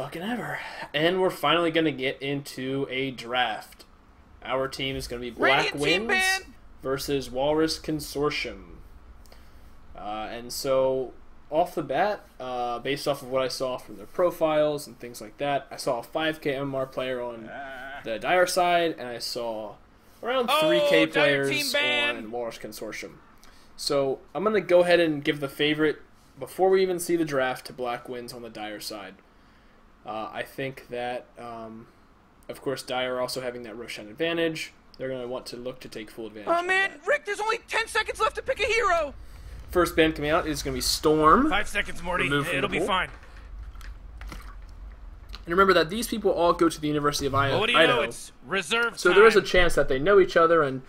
fucking ever. And we're finally gonna get into a draft. Our team is gonna be Black Radiant Wings versus Walrus Consortium. Uh, and so, off the bat, uh, based off of what I saw from their profiles and things like that, I saw a 5K MMR player on the Dire side, and I saw around Oh, 3K players on Walrus Consortium. So I'm gonna go ahead and give the favorite before we even see the draft to Black Winds on the Dire side. Uh, I think that, um, of course, Dire also having that Roshan advantage. They're going to want to look to take full advantage. Oh man, that. Rick, there's only 10 seconds left to pick a hero. First band coming out is going to be Storm. Five seconds, Morty. It'll be pool. fine. And remember that these people all go to the University of I- Well, what do you Idaho. know? It's reserve So time. there is a chance that they know each other and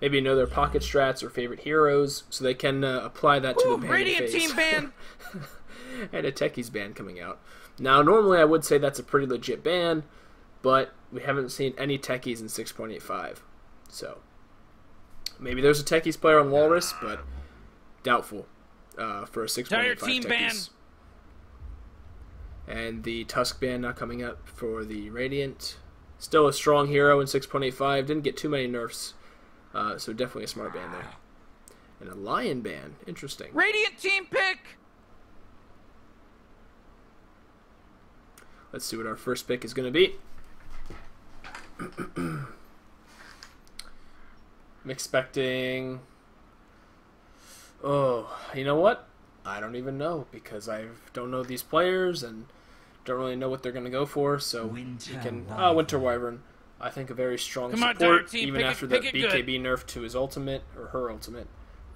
maybe know their pocket strats or favorite heroes, so they can uh, apply that to the band Radiant phase. Team Band. and a Techies band coming out. Now, normally I would say that's a pretty legit band, but we haven't seen any Techies in 6.85. So, maybe there's a Techies player on Walrus, but doubtful uh, for a 6.85 Dire Team Techies. band. And the Tusk band now coming up for the Radiant. Still a strong hero in 6.85. Didn't get too many nerfs, uh, so definitely a smart band there. And a Lion band. Interesting. Radiant Team pick. Let's see what our first pick is going to be. I'm expecting. Oh, you know what? I don't even know because I don't know these players and don't really know what they're going to go for. So Winter you can. Wyvern. Oh, Winter Wyvern. I think a very strong Come support, Dire Team, even pick it- after that pick it good. BKB nerf to his ultimate or her ultimate.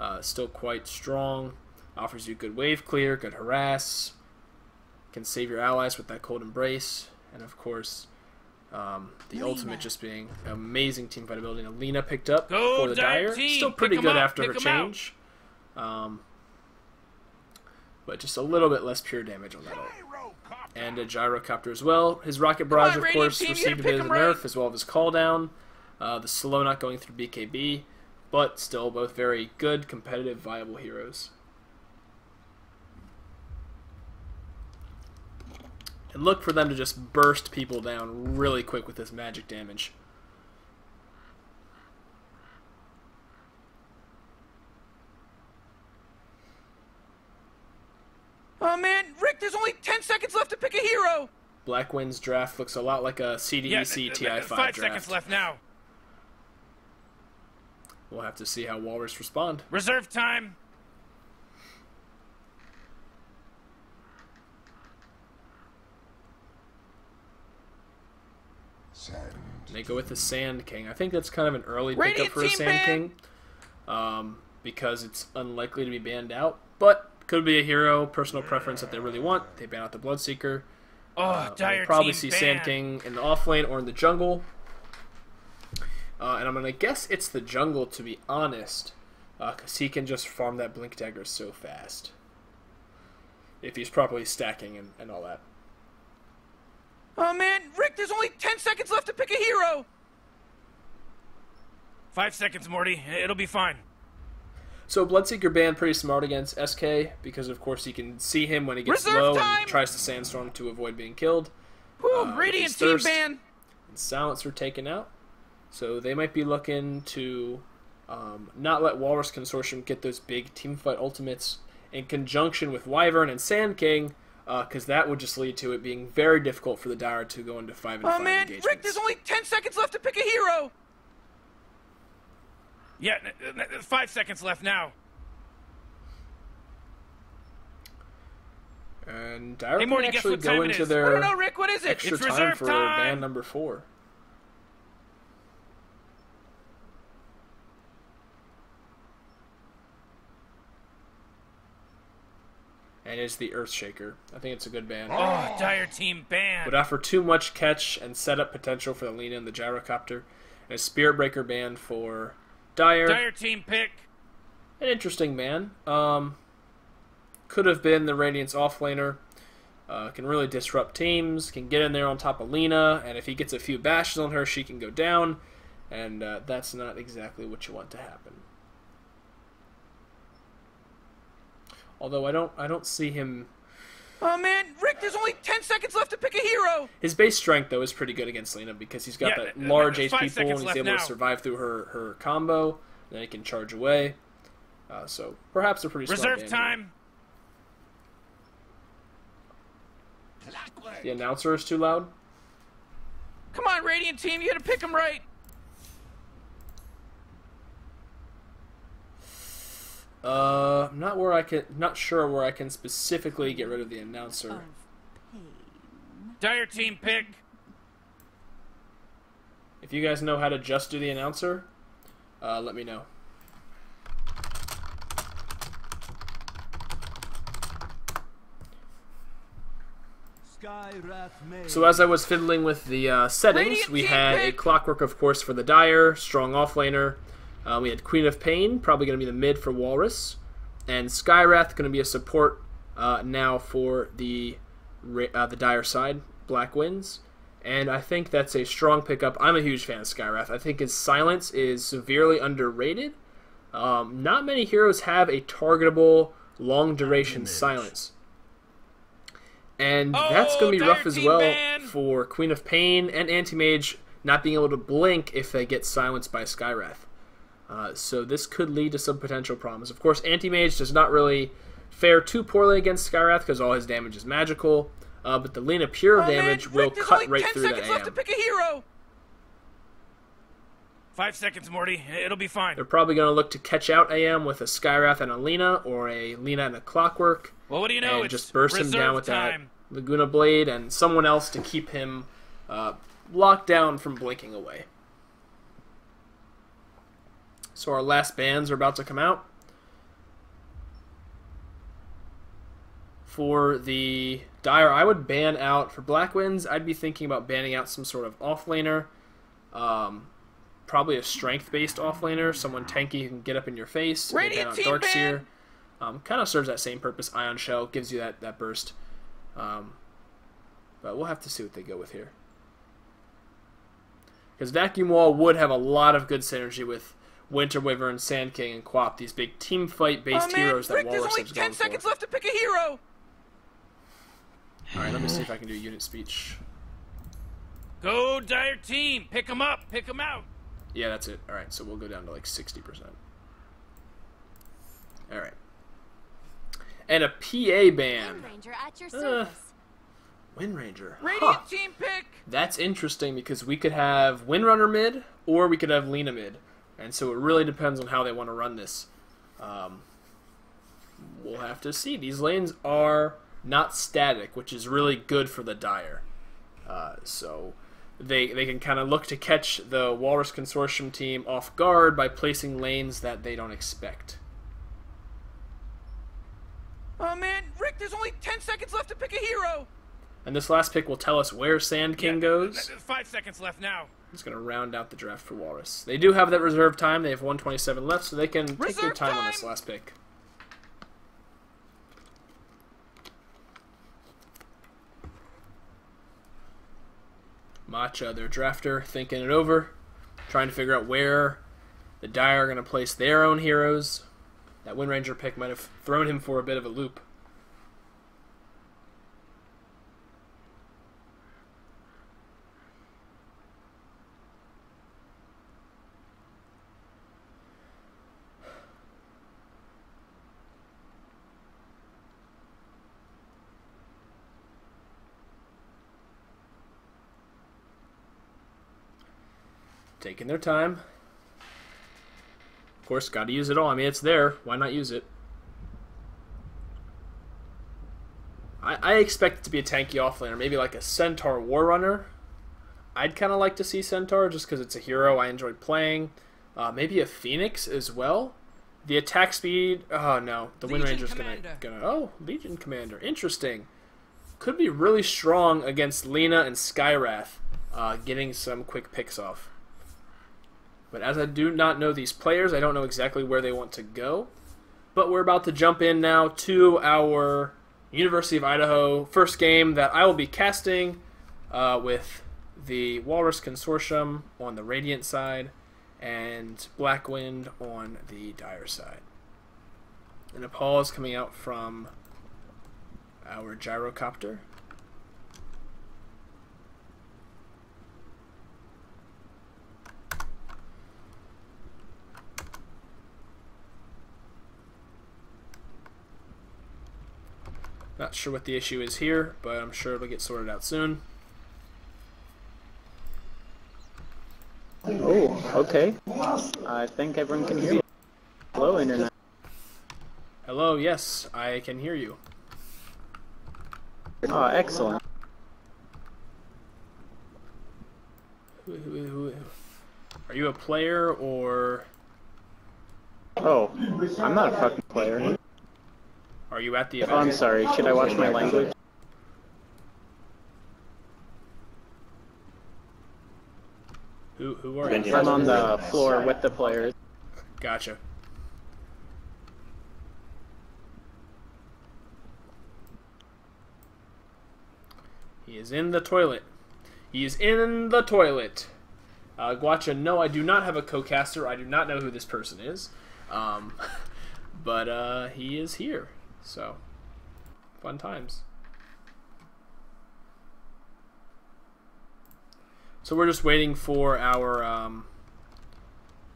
Uh, still quite strong. Offers you good wave clear, good harass. Can save your allies with that cold embrace, and of course, um, the ultimate just being amazing team fight ability. And Alina picked up Go, for the Dire Dire. Team, Still pick good up, after pick her 'em out. change. Um, but just a little bit less pure damage on that ult. And a gyrocopter as well. His rocket barrage, on, of course, Team, received a bit pick of 'em nerf right. as well as his call down. Uh, the slow not going through BKB, but still both very good, competitive, viable heroes. And look for them to just burst people down really quick with this magic damage. Oh man, Rick, there's only 10 seconds left to pick a hero. Black Wind's draft looks a lot like a CDEC Yeah, th- th- TI5 five draft. seconds left now. We'll have to see how Walrus respond. Reserve time. And they go with the Sand King. I think that's kind of an early pickup Radiant for a Sand ban! King, um, because it's unlikely to be banned out. But could be a hero personal preference that they really want. They ban out the Bloodseeker. Oh, Uh, Dire we'll probably Team see Sand. King in the off lane or in the jungle. Uh, and I'm gonna guess it's the jungle to be honest, because he can just farm that Blink Dagger so fast. If he's properly stacking and, and all that. Oh man, Rick, there's only 10 seconds left to pick a hero. Five seconds, Morty. It'll be fine. So Bloodseeker band pretty smart against SK because of course he can see him when he gets Reserve low time! and tries to sandstorm to avoid being killed. Whew, Uh, Radiant his Team thirst. ban. And Silencer taken out. So they might be looking to um, not let Walrus Consortium get those big teamfight ultimates in conjunction with Wyvern and Sand King, Uh, because that would just lead to it being very difficult for the Dire to go into five and Oh five man, engagements. Rick, there's only 10 seconds left to pick a hero. Yeah, n- n- n- five seconds left now. and Dire Hey, Morty, guess actually what go into is? their I don't know, Rick, what is it? extra It's time reserve for time! band number four. And it's the Earthshaker. I think it's a good band. Oh, Dire Team ban. Would offer too much catch and setup potential for the Lina and the Gyrocopter. And a Spirit Breaker band for Dire. Dire Team pick. An interesting man. Um, could have been the Radiant's offlaner. Uh, can really disrupt teams. Can get in there on top of Lina, and if he gets a few bashes on her, she can go down. And uh, that's not exactly what you want to happen. Although I don't, I don't see him. Oh man, Rick, there's only 10 seconds left to pick a hero. His base strength though is pretty good against Lina because he's got Yeah, that large HP pool and he's able now. to survive through her her combo. Then he can charge away. Uh, so perhaps a pretty smart Reserve ban here. time. The announcer is too loud. Come on, Radiant Team, you gotta pick him right. Uh, I'm not where I can, not sure where I can specifically get rid of the announcer. Dire team pick. If you guys know how to just do the announcer, uh, let me know. So as I was fiddling with the uh, settings, Radiant we team had a clockwork, of course, for the Dire, strong offlaner. Uh, we had Queen of Pain, probably going to be the mid for Walrus, and Skywrath going to be a support uh, now for the uh, the Dire side, Black Winds. And I think that's a strong pickup. I'm a huge fan of Skywrath. I think his silence is severely underrated. Um, not many heroes have a targetable, long duration silence. And that's going to be Oh, rough as well ban! for Queen of Pain and Anti-Mage not being able to blink if they get silenced by Skywrath. Uh, so this could lead to some potential problems. Of course, Anti-Mage does not really fare too poorly against Skywrath because all his damage is magical. Uh, but the Lina Pure Oh, damage man, will Rick, there's cut only right 10 through that seconds left to pick a hero. Five seconds, Morty. It'll be fine. They're probably going to look to catch out AM with a Skywrath and a Lina, or a Lina and a Clockwork, Well, what do you know? and it's just burst him down with time. that Laguna Blade and someone else to keep him uh, locked down from blinking away. So our last bans are about to come out. For the Dire, I would ban out for Black Winds. I'd be thinking about banning out some sort of offlaner, um, probably a strength-based offlaner, someone tanky who can get up in your face. We'll ban out Darkseer. Um, kind of serves that same purpose. Ion Shell gives you that that burst. Um, but we'll have to see what they go with here. Because Vacuum Wall would have a lot of good synergy with Winter Wyvern, Sand King, and Quap, these big team fight based oh man, heroes that Rick, there's Walrus only has 10 seconds for. left to pick a hero. Alright, let me see if I can do unit speech. Go, Dire team. Pick them up. Pick them out. Yeah, that's it. Alright, so we'll go down to like 60%. Alright. And a PA ban. Ranger at your service. Wind Ranger. Radiant Huh. Team pick. That's interesting because we could have Windrunner mid or we could have Lina mid. And so it really depends on how they want to run this. Um, we'll have to see. These lanes are not static, which is really good for the Dire. Uh, so they, they can kind of look to catch the Walrus Consortium team off guard by placing lanes that they don't expect. Oh man, Rick, there's only 10 seconds left to pick a hero. And this last pick will tell us where Sand King Yeah, goes. Five seconds left now. It's going to round out the draft for Walrus. They do have that reserve time. They have 127 left, so they can take their Reserve time, on this last pick. Matcha, their drafter, thinking it over, trying to figure out where the Dire are going to place their own heroes. That Wind Ranger pick might have thrown him for a bit of a loop. Taking their time. Of course, got to use it all. I mean, it's there. Why not use it? I, I expect it to be a tanky offlaner, maybe like a Centaur War Runner. I'd kind of like to see Centaur just because it's a hero I enjoy playing. Uh, maybe a Phoenix as well. The attack speed. Oh no, the Wind Ranger's gonna gonna. Oh, Legion Commander. Interesting. Could be really strong against Lina and Skywrath, uh, getting some quick picks off. But as I do not know these players, I don't know exactly where they want to go. But we're about to jump in now to our University of Idaho first game that I will be casting uh, with the Walrus Consortium on the Radiant side and Blackwind on the Dire side. And a pause coming out from our gyrocopter. Not sure what the issue is here, but I'm sure it'll get sorted out soon. Oh, okay. I think everyone can hear you. Hello, Internet. Hello, yes, I can hear you. Oh, excellent. Are you a player or Oh, I'm not a fucking player. Are you at the Oh, I'm sorry. Should I watch my language? Who who are you? I'm on the floor with the players. Gotcha. He is in the toilet. He is in the toilet. Uh, Guacha, no, I do not have a co-caster. I do not know who this person is. Um, but uh, he is here. So, fun times. So we're just waiting for our um,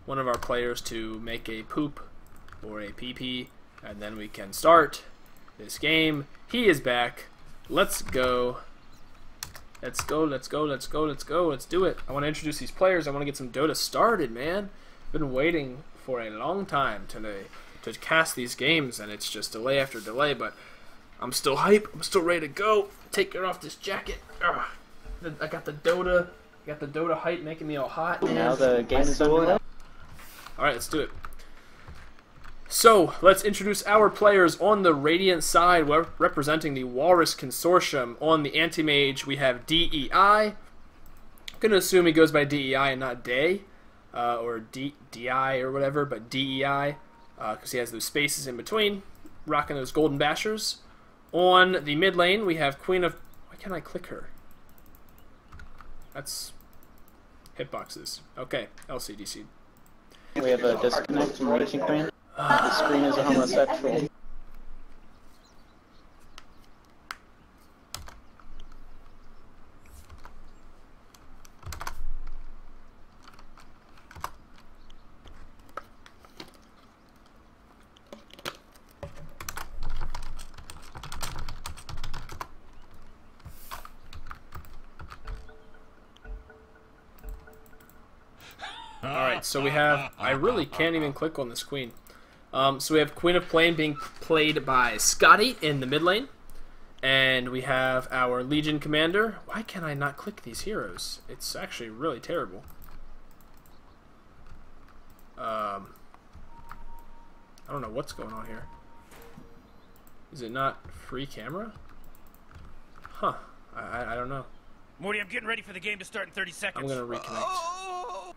one of our players to make a poop or a PP, and then we can start this game. He is back. Let's go. Let's go, let's go, let's go, let's go, let's do it. I want to introduce these players. I want to get some Dota started, man. Been waiting for a long time to, to cast these games, and it's just delay after delay, but I'm still hype. I'm still ready to go. Take it off this jacket. Ugh. I got the Dota. I got the Dota hype making me all hot. Now the game is underway. All right, let's do it. So let's introduce our players on the Radiant side, we representing the Walrus Consortium. On the Anti-Mage, we have DEI. I'm gonna assume he goes by DEI and not Day, uh, or D- DI or whatever, but DEI, Uh, because he has those spaces in between, rocking those golden bashers. On the mid lane, we have Queen of. Why can't I click her? That's hitboxes. Okay, LCDC. We have a disconnect from reaching command. The screen is a homosexual. All right, so we have. I really can't even click on this queen. Um, so we have Queen of Pain being played by Scotty in the mid lane, and we have our Legion commander. Why can I not click these heroes? It's actually really terrible. Um, I don't know what's going on here. Is it not free camera? Huh. I, I, I don't know. Morty, I'm getting ready for the game to start in 30 seconds. I'm gonna reconnect. Oh!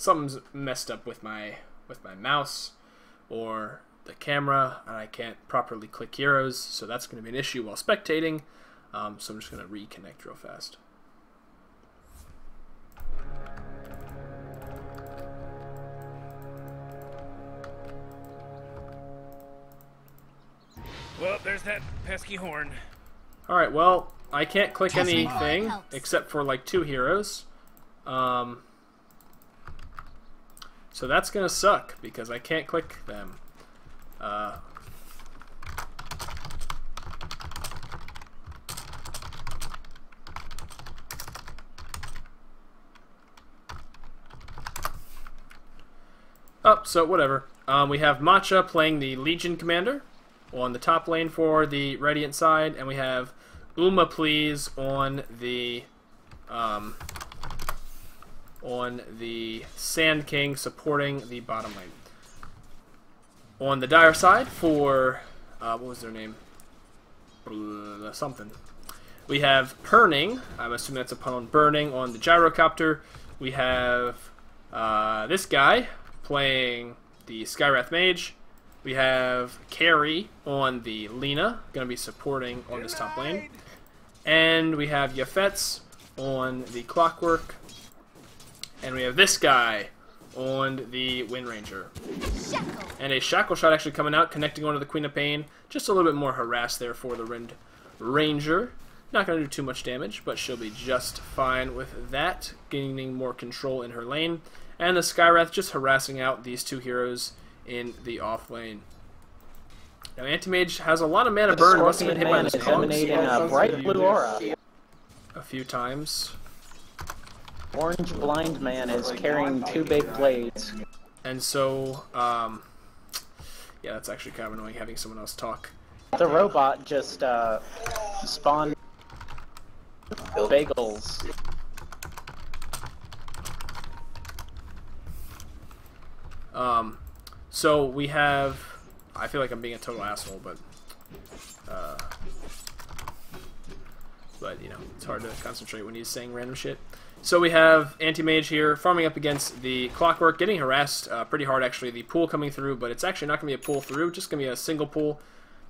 Something's messed up with my with my mouse or the camera and I can't properly click heroes so that's going to be an issue while spectating. Um, so I'm just going to reconnect real fast. Well, there's that pesky horn. alright well I can't click Testing anything except for like two heroes um, so that's going to suck because I can't click them uh, Oh, so whatever. Um, we have Matcha playing the Legion Commander on the top lane for the Radiant side, and we have Uma Please on the um, on the Sand King supporting the bottom lane. On the Dire side for uh, what was their name? Blah, something. We have Perning. I'm assuming that's a pun on burning on the gyrocopter. We have uh, this guy playing the Skywrath Mage. We have Carrie on the Lina, going to be supporting on this top lane. And we have Yafets on the Clockwork. And we have this guy on the Wind Ranger. Shackle. And a Shackle Shot actually coming out, connecting onto the Queen of Pain. Just a little bit more harass there for the Wind Ranger. Not going to do too much damage, but she'll be just fine with that, gaining more control in her lane. And the Skywrath just harassing out these two heroes in the off lane. Now, Anti-Mage has a lot of mana burn. Must have been hit by this is cogs uh, a bright blue aura. a few times. Orange blind man is carrying two big blades. And so, um, yeah, that's actually kind of annoying having someone else talk. The robot just uh, spawned bagels. Um, so we have. I feel like I'm being a total asshole, but. Uh, but, you know, it's hard to concentrate when he's saying random shit. So we have Anti-Mage here, farming up against the Clockwork, getting harassed uh, pretty hard, actually. The pool coming through, but it's actually not going to be a pull through, just going to be a single pull.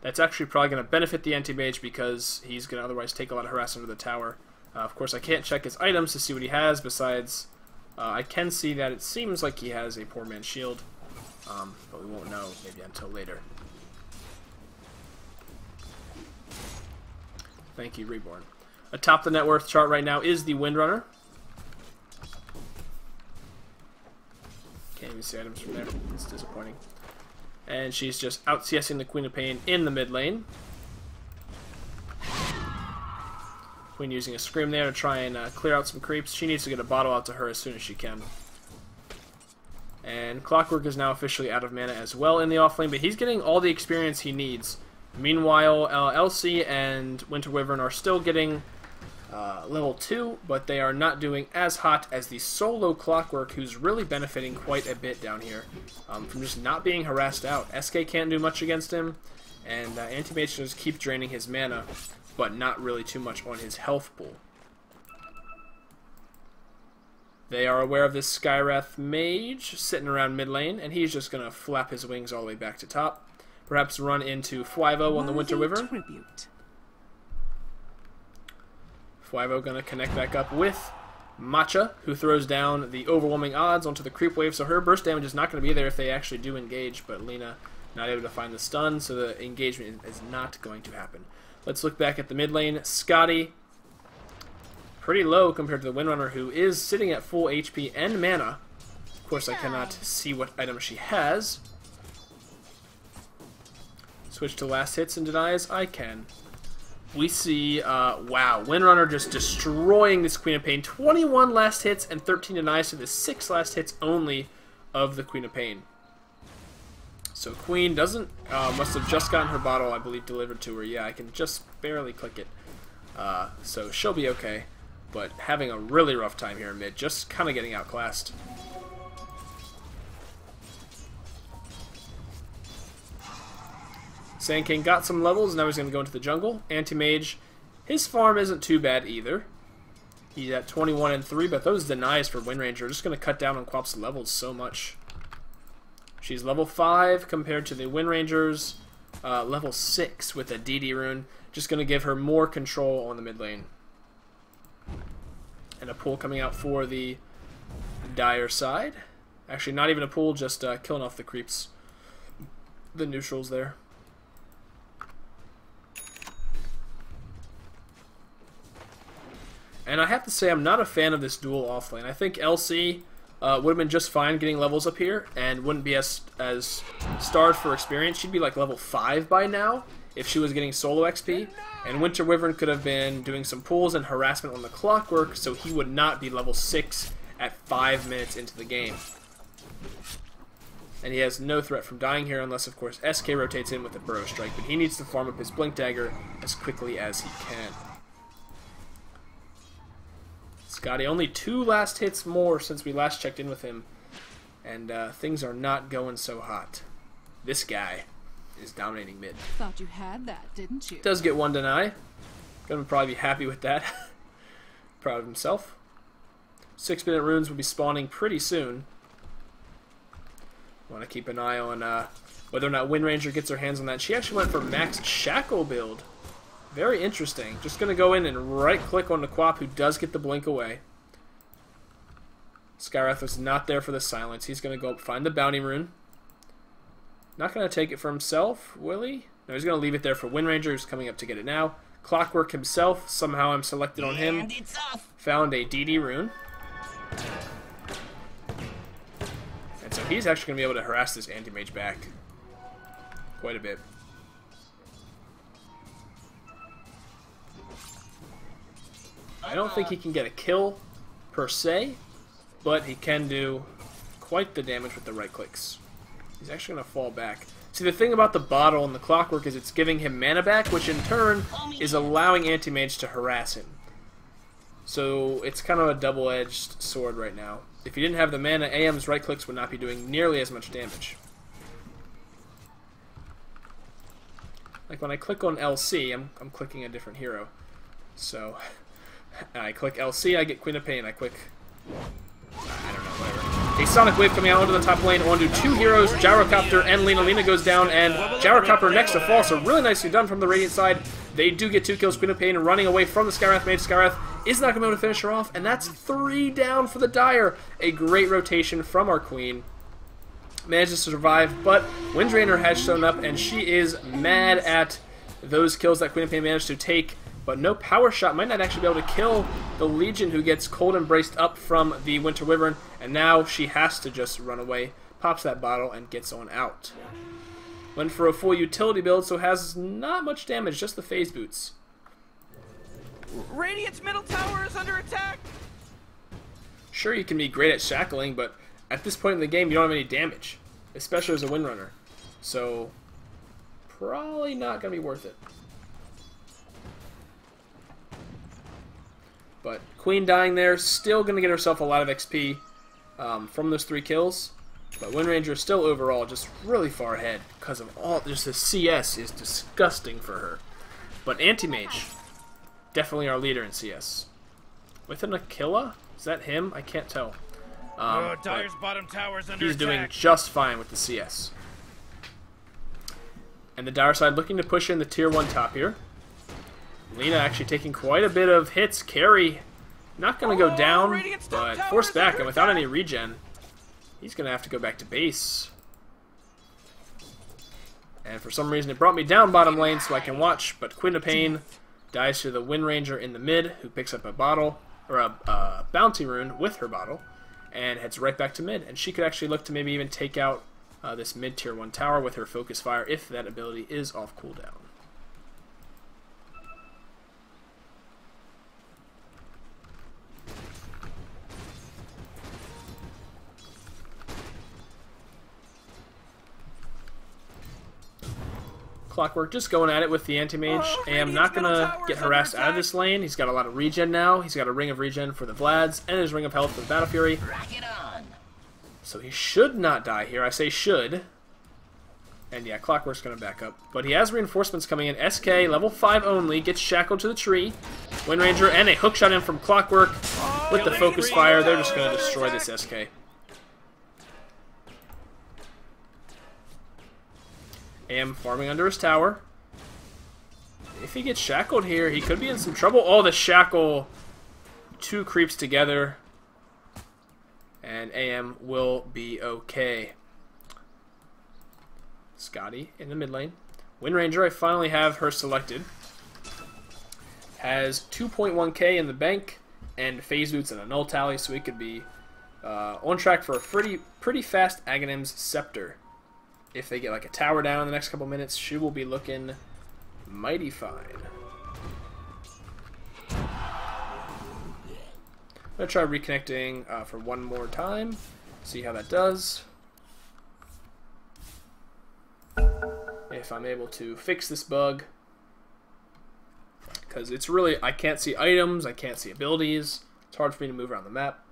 That's actually probably going to benefit the Anti-Mage because he's going to otherwise take a lot of harassment to the tower. Uh, of course, I can't check his items to see what he has, besides uh, I can see that it seems like he has a poor man's shield, um, but we won't know maybe until later. Thank you, Reborn. Atop the net worth chart right now is the Windrunner. Can't even see items from there. It's disappointing. And she's just out CSing the Queen of Pain in the mid lane. Queen using a Scream there to try and uh, clear out some creeps. She needs to get a bottle out to her as soon as she can. And Clockwork is now officially out of mana as well in the offlane, but he's getting all the experience he needs. Meanwhile, uh, Elsie and Winter Wyvern are still getting uh, level 2, but they are not doing as hot as the solo Clockwork, who's really benefiting quite a bit down here um, from just not being harassed out. SK can't do much against him, and uh, Anti-Mage just keep draining his mana, but not really too much on his health pool. They are aware of this Skywrath Mage sitting around mid lane, and he's just going to flap his wings all the way back to top. Perhaps run into Flyvo on the Winter Wyvern. Tribute. Flyvo going to connect back up with Matcha, who throws down the overwhelming odds onto the creep wave, so her burst damage is not going to be there if they actually do engage, but Lina not able to find the stun, so the engagement is not going to happen. Let's look back at the mid lane. Scotty, pretty low compared to the Windrunner, who is sitting at full HP and mana. Of course, I cannot see what item she has. Switch to last hits and denies. I can. We see, uh, wow, Windrunner just destroying this Queen of Pain. 21 last hits and 13 denies to the 6 last hits only of the Queen of Pain. So Queen doesn't, uh, must have just gotten her bottle, I believe, delivered to her. Yeah, I can just barely click it. Uh, so she'll be okay, but having a really rough time here in mid, just kind of getting outclassed. Sand King got some levels, now he's going to go into the jungle. Anti-Mage, his farm isn't too bad either. He's at 21 and 3, but those denies for Windranger are just going to cut down on Quap's levels so much. She's level 5 compared to the Windranger's uh, level 6 with a DD rune. Just going to give her more control on the mid lane. And a pull coming out for the Dire side. Actually, not even a pull, just uh, killing off the creeps. The neutrals there. And I have to say, I'm not a fan of this dual offlane. I think LC uh, would have been just fine getting levels up here and wouldn't be as, as starved for experience. She'd be like level 5 by now if she was getting solo XP. And Winter Wyvern could have been doing some pulls and harassment on the clockwork, so he would not be level 6 at 5 minutes into the game. And he has no threat from dying here unless, of course, SK rotates in with a Burrow Strike, but he needs to farm up his Blink Dagger as quickly as he can. Scotty, only two last hits more since we last checked in with him, and uh, things are not going so hot. This guy is dominating mid. Thought you had that, didn't you? Does get one deny. Gonna probably be happy with that. Proud of himself. Six minute runes will be spawning pretty soon. Want to keep an eye on uh, whether or not Windranger gets her hands on that. She actually went for max Shackle build. Very interesting. Just going to go in and right-click on the Quap, who does get the blink away. Skywrath was not there for the silence. He's going to go up, find the bounty rune. Not going to take it for himself, will he? No, he's going to leave it there for Windranger, who's coming up to get it now. Clockwork himself, somehow I'm selected on him. Found a DD rune. And so he's actually going to be able to harass this anti-mage back quite a bit. I don't think he can get a kill per se, but he can do quite the damage with the right clicks. He's actually going to fall back. See, the thing about the bottle and the clockwork is it's giving him mana back, which in turn is allowing Anti-Mage to harass him. So it's kind of a double-edged sword right now. If he didn't have the mana, AM's right clicks would not be doing nearly as much damage. Like when I click on LC, I'm, I'm clicking a different hero. So I click LC, I get Queen of Pain. I click I don't know, whatever. A Sonic Wave coming out onto the top lane onto two heroes, Gyrocopter and Lina. Lina goes down, and Gyrocopter next to fall, so really nicely done from the Radiant side. They do get two kills, Queen of Pain running away from the Skywrath Mage. Skywrath is not going to be able to finish her off, and that's three down for the Dire. A great rotation from our Queen. Manages to survive, but Windranger has shown up, and she is mad at those kills that Queen of Pain managed to take but no power shot might not actually be able to kill the Legion who gets cold embraced up from the Winter Wyvern, and now she has to just run away, pops that bottle, and gets on out. Went for a full utility build, so has not much damage, just the phase boots. Radiant's middle tower is under attack! Sure, you can be great at shackling, but at this point in the game, you don't have any damage, especially as a Windrunner. So, probably not going to be worth it. But Queen dying there, still going to get herself a lot of XP um, from those three kills. But Windranger is still overall just really far ahead because of all. Just the CS is disgusting for her. But Anti-Mage, definitely our leader in CS. With an Aquila? Is that him? I can't tell. Um, oh, Dire's bottom tower's under he's attack. doing just fine with the CS. And the Dire side looking to push in the tier 1 top here. Lina actually taking quite a bit of hits. Carry not going to go Oh, down, but forced back, and without any regen, he's going to have to go back to base. And for some reason, it brought me down bottom lane so I can watch, but Queen dies to the Wind Ranger in the mid, who picks up a bottle, or a uh, bounty rune with her bottle, and heads right back to mid. And she could actually look to maybe even take out uh, this mid tier 1 tower with her Focus Fire if that ability is off cooldown. Clockwork just going at it with the anti-mage. Oh, I am not gonna get harassed out of this lane. He's got a lot of regen now. He's got a ring of regen for the Vlads and his ring of health for the Battle Fury. So he should not die here. I say should. And yeah, Clockwork's gonna back up. But he has reinforcements coming in. SK, level 5 only, gets shackled to the tree. Wind Ranger and a hook shot in from Clockwork with the Oh, focus fire. They're just gonna destroy this SK. AM farming under his tower. If he gets shackled here, he could be in some trouble. Oh, the shackle. Two creeps together. And AM will be okay. Scotty in the mid lane. Wind Ranger, I finally have her selected. Has 2.1k in the bank and phase boots and a null tally, so he could be uh, on track for a pretty pretty fast Aghanim's Scepter. If they get like a tower down in the next couple minutes, she will be looking mighty fine. I'm gonna try reconnecting uh, for one more time, see how that does. If I'm able to fix this bug, because it's really I can't see items, I can't see abilities. It's hard for me to move around the map.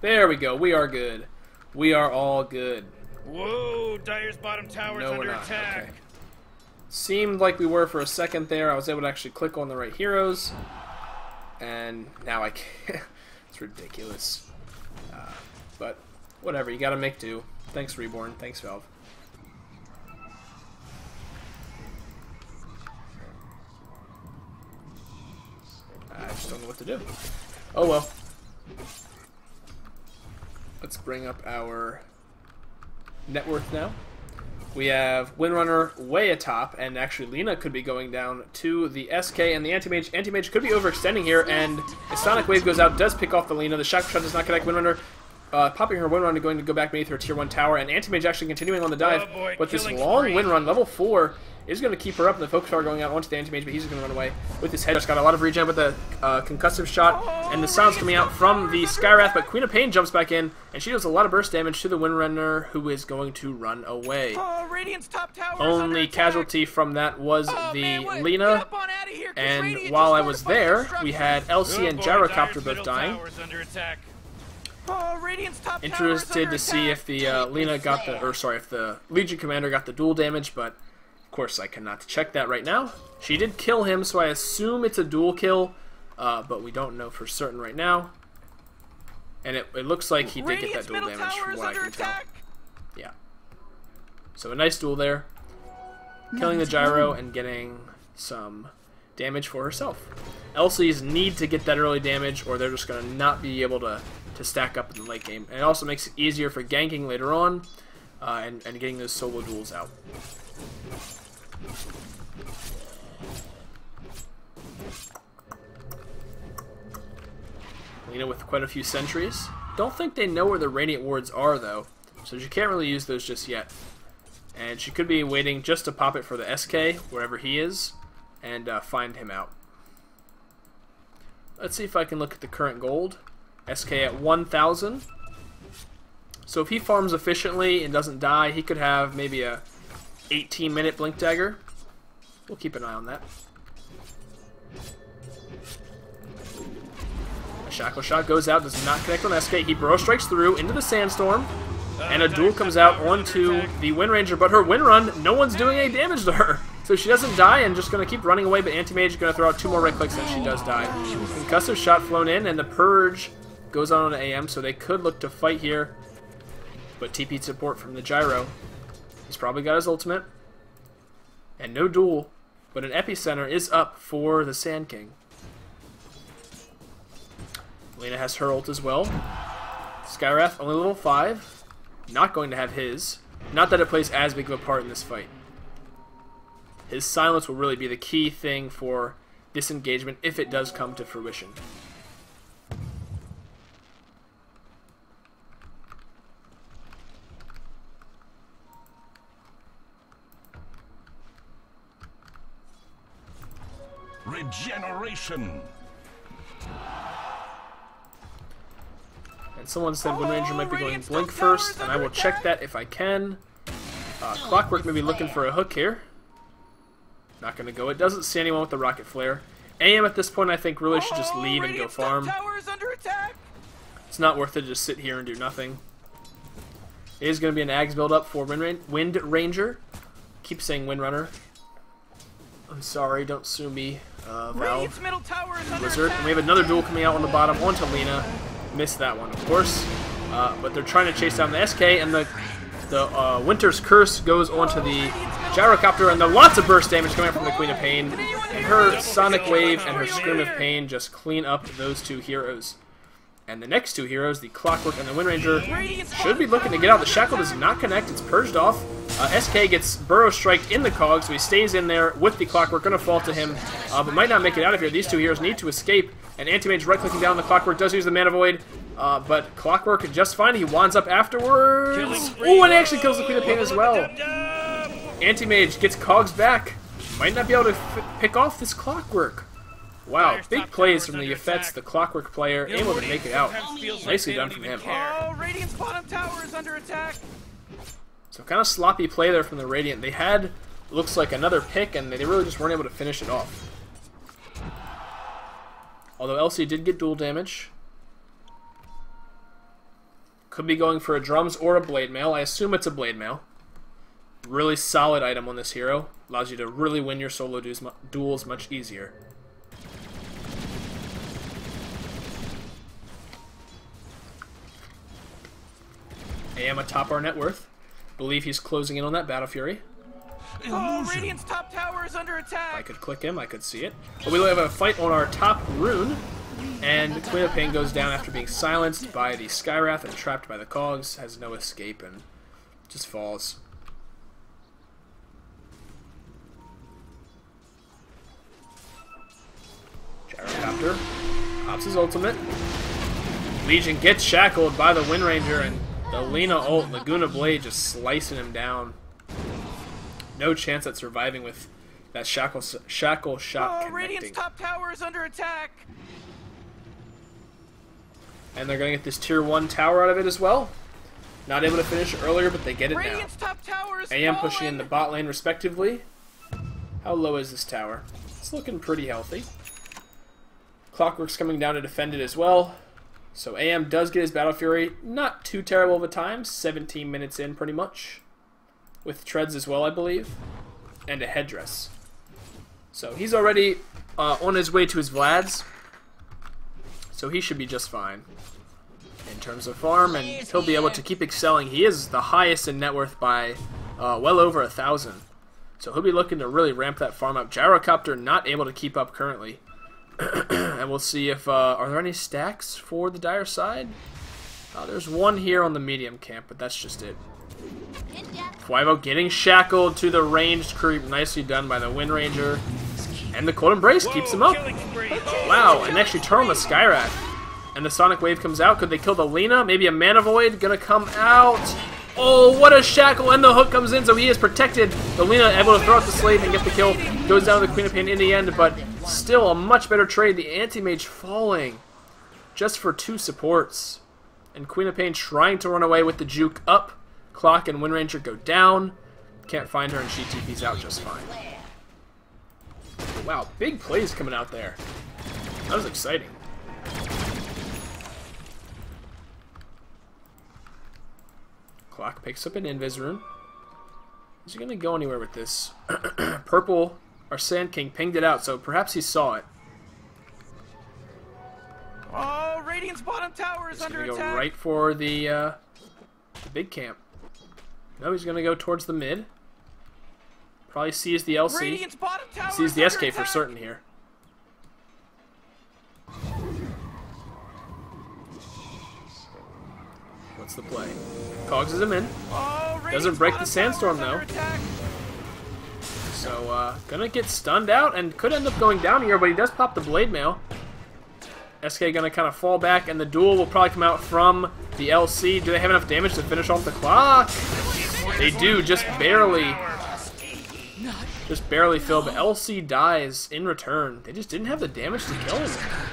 There we go. We are good. We are all good. Whoa, Dire's bottom tower's No, we're under not. attack. Okay. Seemed like we were for a second there. I was able to actually click on the right heroes. And now I can't. it's ridiculous. Uh, but whatever. You gotta make do. Thanks, Reborn. Thanks, Valve. I just don't know what to do. Oh well. Let's bring up our net worth now. We have Windrunner way atop, and actually Lina could be going down to the SK, and the Anti-Mage. Anti-Mage could be overextending here, and a Sonic Wave goes out, does pick off the Lina. The Shock Shot does not connect Windrunner. uh, popping her wind run and going to go back beneath her tier 1 tower, and Anti-Mage actually continuing on the dive, Oh boy, but this long spree. wind run, level 4, is going to keep her up, and the Focus Tower going out onto the Anti-Mage, but he's going to run away with his head. Just got a lot of regen with the uh, concussive shot, and the sounds coming out from the Skywrath, but Queen of Pain jumps back in, and she does a lot of burst damage to the Windrunner, who is going to run away. Oh, Radiant's top tower Only casualty from that was Oh, the man, Lina, up on outta here, 'cause and Radiant while I was there, we had Elsie Oh and boy, Gyrocopter both dying. tower's under attack. Oh, Radiant's top tower is Interested under to see if the uh, Lina got the, or sorry, if the Legion Commander got the duel damage, but of course I cannot check that right now. She did kill him, so I assume it's a duel kill, uh, but we don't know for certain right now. And it, it looks like he did get that duel damage from what I under can tell. Yeah. So a nice duel there. Killing the gyro and getting some damage for herself. Elsie's need to get that early damage or they're just going to not be able to, to stack up in the late game. And it also makes it easier for ganking later on uh, and, and getting those solo duels out. Lina with quite a few sentries. Don't think they know where the Radiant Wards are, though, so she can't really use those just yet. And she could be waiting just to pop it for the SK, wherever he is, and uh, find him out. Let's see if I can look at the current gold. SK at 1,000. So if he farms efficiently and doesn't die, he could have maybe a 18 minute Blink Dagger. We'll keep an eye on that. A Shackle Shot goes out, does not connect on SK. He Burrow Strikes through into the Sandstorm. And a duel comes out onto the Wind Ranger, but her Wind Run, no one's doing any damage to her. So she doesn't die and just going to keep running away, but Anti-Mage is going to throw out two more right clicks and she does die. Concussive shot flown in, and the Purge goes on an AM, so they could look to fight here. But TP support from the Gyro. He's probably got his ultimate. And no duel, but an Epicenter is up for the Sand King. Lina has her ult as well. Skywrath, only level 5. Not going to have his. Not that it plays as big of a part in this fight. His silence will really be the key thing for disengagement if it does come to fruition. Regeneration. And someone said Wind Ranger might be going Blink first, and I will check that if I can. Uh, Clockwork may be looking for a hook here. Not going to go. It doesn't see anyone with the Rocket Flare. AM at this point, I think, really should just leave and go farm. tower is under attack. It's not worth it to just sit here and do nothing. It is going to be an Ags build up for Wind, Wind Ranger. Keep saying Windrunner. I'm sorry, don't sue me, uh, Valve. Middle tower is And we have another duel coming out on the bottom onto Lina. Missed that one, of course. Uh, but they're trying to chase down the SK, and the the uh, Winter's Curse goes onto the Gyrocopter, and the lots of burst damage coming from the Queen of Pain. And her Sonic Wave and her Scream of Pain just clean up those two heroes. And the next two heroes, the Clockwork and the Wind Ranger, should be looking to get out. The Shackle does not connect, it's purged off. Uh, SK gets Burrow Striked in the cog, so he stays in there with the Clockwork, gonna fall to him, uh, but might not make it out of here. These two heroes need to escape, and Anti-Mage right-clicking down the Clockwork does use the Mana Void, uh, but Clockwork just fine, he wands up afterwards. Ooh, and he actually kills the Queen of Pain as well. Anti-Mage gets cogs back. Might not be able to f pick off this Clockwork. Wow, big plays from the under Yafets, attack. the Clockwork player, able to make it it out. sometimes feels Nicely done from even him. Oh, Radiant's bottom tower is under attack. So kind of sloppy play there from the Radiant. They had, looks like, another pick, and they really just weren't able to finish it off. Although Elsie did get duel damage. Could be going for a drums or a blade mail. I assume it's a blade mail. Really solid item on this hero. Allows you to really win your solo duels much easier. I AM atop our net worth. Believe he's closing in on that Battle Fury. Oh, Radiant's top tower is under attack! I could click him, I could see it. But we have a fight on our top rune, and Queen of Pain goes down after being silenced by the Skywrath and trapped by the Cogs, has no escape, and just falls. Gyrocopter pops his ultimate. Legion gets shackled by the Wind Ranger, and the Lina ult, Laguna Blade, just slicing him down. No chance at surviving with that shackle shackle shot Oh, Radiant's top tower is under attack. And they're going to get this tier 1 tower out of it as well. Not able to finish earlier, but they get it now. Radiant's top tower is AM pushing in the bot lane respectively. How low is this tower? It's looking pretty healthy. Clockwork's coming down to defend it as well. So AM does get his Battle Fury. Not too terrible of a time. 17 minutes in, pretty much. With treads as well, I believe. And a headdress. So he's already uh, on his way to his Vlads. So he should be just fine in terms of farm, and he'll be able to keep excelling. He is the highest in net worth by uh, well over a thousand. So he'll be looking to really ramp that farm up. Gyrocopter not able to keep up currently. and we'll see if, uh, are there any stacks for the dire side? Uh, there's one here on the medium camp, but that's just it. Fuevo getting shackled to the ranged creep. Nicely done by the Windranger. And the Cold Embrace keeps him up. Wow, and actually turn on the Skywrath. And the Sonic Wave comes out. Could they kill the Lina? Maybe a Mana Void gonna come out. Oh, what a shackle! And the hook comes in, so he is protected. The Lina able to throw out the slave and get the kill. Goes down to the Queen of Pain in the end, but still a much better trade. The Anti-Mage falling just for two supports. And Queen of Pain trying to run away with the juke up. Clock and Windranger go down. Can't find her, and she TP's out just fine. Wow, big plays coming out there. That was exciting. Clock picks up an Invis rune. Is he going to go anywhere with this? Purple, our Sand King, pinged it out, so perhaps he saw it. Oh, Radiant's bottom tower is He's under to go right for the, uh, the big camp. No, he's going to go towards the mid. Probably sees the LC. Radiant's bottom tower Sees the SK for certain here. What's the play? Cogs is him in. Oh, Doesn't break the sandstorm, though. So, uh, gonna get stunned out and could end up going down here, but he does pop the blade mail. SK gonna kind of fall back, and the duel will probably come out from the LC. Do they have enough damage to finish off the clock? They do, just barely. Just barely Phil, but LC dies in return. They just didn't have the damage to kill him.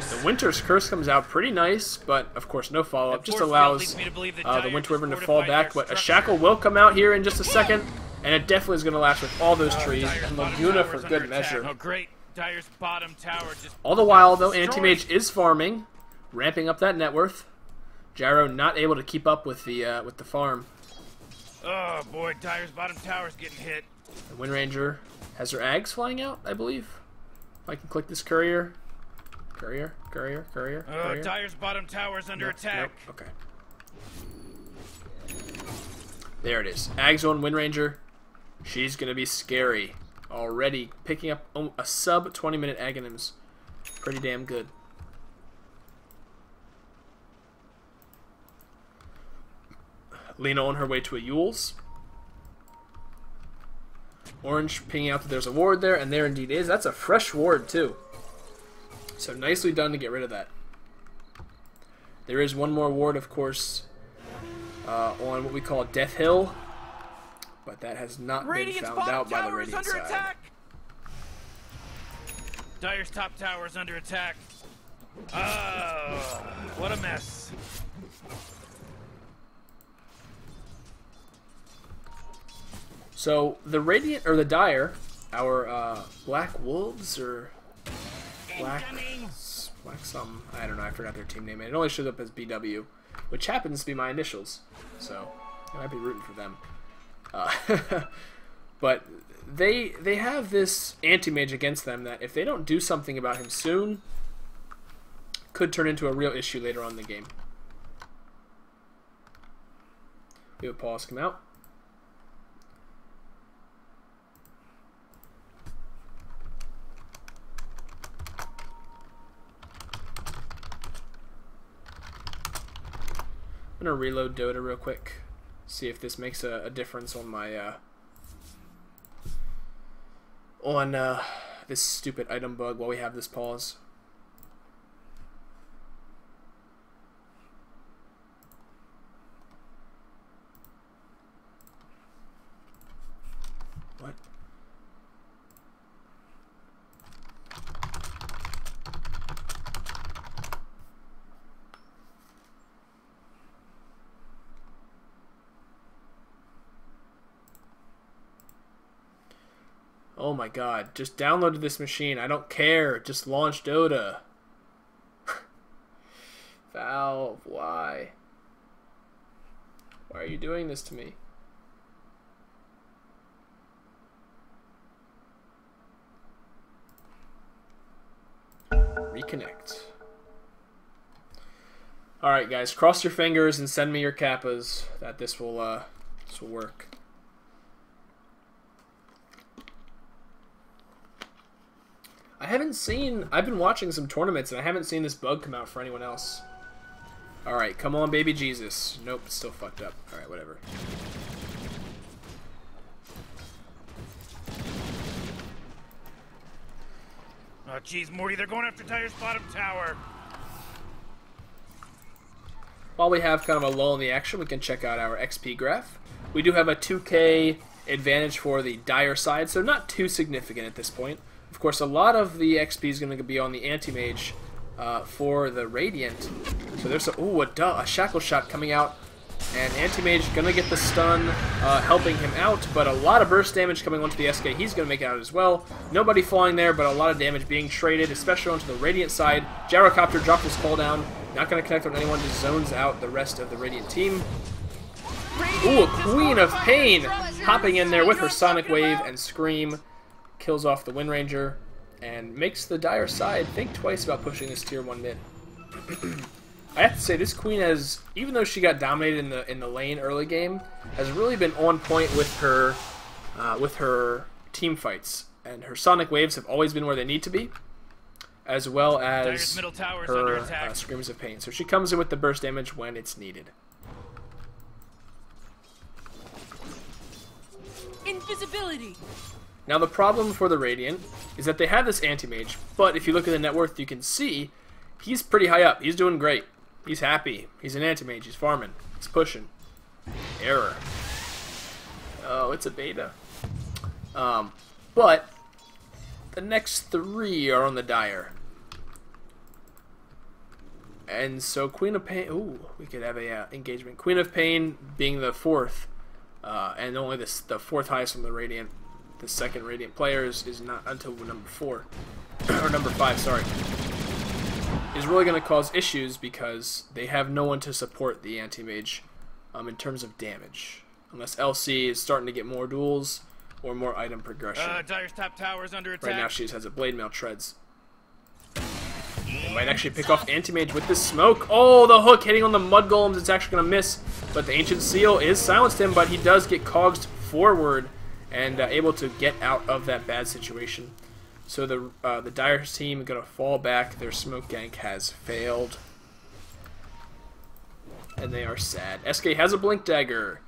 The Winter's Curse comes out pretty nice, but of course no follow-up. Just allows leads me to believe that uh, the Winter Wyvern to fall back, but a. Shackle will come out here in just a second, and it definitely is going to last with all those trees, and Laguna for good measure. Oh, great. Dire's bottom tower just All the while, though. Anti-Mage is farming, ramping up that net worth. Gyro not able to keep up with the uh, with the farm. Oh boy, Dire's bottom tower's getting hit. The Windranger has her Ags flying out, I believe. If I can click this courier. Courier, courier, courier, Oh, courier. Dire's bottom tower's under Nope, attack. nope, Okay. There it is. Ags on Windranger. She's going to be scary. Already picking up a sub 20 minute Aghanims. Pretty damn good. Lina on her way to a Eul's. Orange pinging out that there's a ward there, and there indeed is. That's a fresh ward, too. So nicely done to get rid of that. There is one more ward, of course, uh, on what we call Death Hill, but that has not Radiant's been found out by the Radiant under side. attack. Dire's top tower's under attack. Oh, what a mess. So the Radiant or the Dire, our uh, Black Wolves or Black Black something. I don't know. I forgot their team name. It only shows up as BW, which happens to be my initials. So I might be rooting for them. Uh, but they they have this anti mage against them that if they don't do something about him soon, could turn into a real issue later on in the game. We have pause come out. I'm gonna reload Dota real quick. See if this makes a, a difference on my uh, on uh, this stupid item bug while we have this pause. Oh my god. Just downloaded this machine. I don't care. Just launch Dota. Valve, why? Why are you doing this to me? Reconnect. Alright guys, cross your fingers and send me your kappas that this will uh this will work. I haven't seen I've been watching some tournaments and I haven't seen this bug come out for anyone else. Alright, come on baby Jesus. Nope, still fucked up. Alright, whatever. Oh, jeez, Morty, they're going after Dire's bottom tower. While we have kind of a lull in the action, we can check out our XP graph. We do have a 2k advantage for the dire side, so not too significant at this point. Of course, a lot of the XP is going to be on the anti-mage uh, for the Radiant. So there's a, ooh, a, duh, a Shackle Shot coming out, and anti-mage going to get the stun, uh, helping him out, but a lot of burst damage coming onto the SK. He's going to make it out as well. Nobody falling there, but a lot of damage being traded, especially onto the Radiant side. Gyrocopter dropped his call down. Not going to connect on anyone, just zones out the rest of the Radiant team. Ooh, a Queen of Pain hopping in there with her Sonic Wave and Scream. Kills off the Windranger and makes the Dire side think twice about pushing this tier 1 mid. I have to say, this Queen has, even though she got dominated in the in the lane early game, has really been on point with her uh, with her team fights, and her Sonic Waves have always been where they need to be, as well as middle tower's under her uh, Screams of Pain. So she comes in with the burst damage when it's needed. Invisibility. Now the problem for the Radiant is that they have this anti-mage, but if you look at the net worth, you can see he's pretty high up. He's doing great. He's happy. He's an anti-mage. He's farming. He's pushing. Error. Oh, it's a beta. Um, but the next three are on the Dire. And so Queen of Pain. Ooh, we could have a uh, engagement. Queen of Pain being the fourth, uh, and only this the fourth highest from the Radiant. The second Radiant players is not until number four or number five. Sorry, is really going to cause issues because they have no one to support the anti mage um, in terms of damage, unless LC is starting to get more duels or more item progression. Uh, Dire's top tower's under attack. Right now she just has a blade mail treads. They might actually pick off Anti-Mage with this smoke. Oh, the hook hitting on the Mud Golems. It's actually going to miss. But the Ancient Seal is silenced him, but he does get cogs forward and uh, able to get out of that bad situation. So the uh, the Dire team to fall back. Their smoke gank has failed. And they are sad. SK has a Blink Dagger.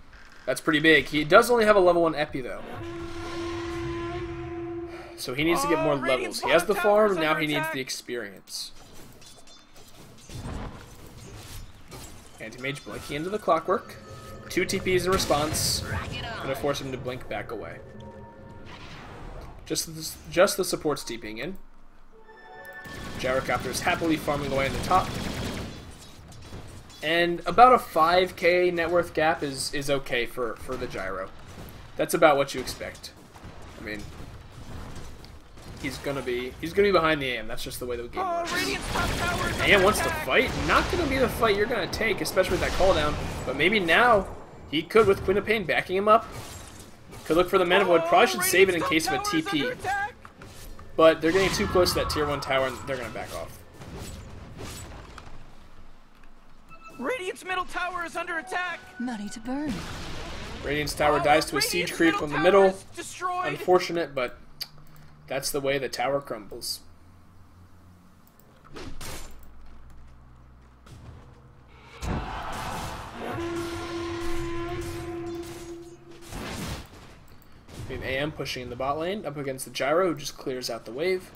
That's pretty big. He does only have a level 1 Epi, though. So he needs to get more levels. He has the farm, now he needs the experience. Anti-Mage blinking into the clockwork. Two TPs in response. Gonna force him to blink back away. Just the, just the supports TPing in. Gyrocopter is happily farming away in the top. And about a 5k net worth gap is, is okay for, for the Gyro. That's about what you expect. I mean, he's gonna be he's gonna be behind the AM. That's just the way the game Oh, works. Radiant's top tower is AM under wants to fight. Not gonna be the fight you're gonna take, especially with that call down. But maybe now he could with Queen of Pain backing him up. Could look for the mana Void. Probably should save it in case of a top tower is under TP. But they're getting too close to that tier one tower and they're gonna back off. Radiant's middle tower is under attack. Money to burn. Radiant's tower Oh, dies to a Radiant's siege creep on the middle. Unfortunate, but that's the way the tower crumbles. Pushing in the bot lane up against the Gyro, who just clears out the wave.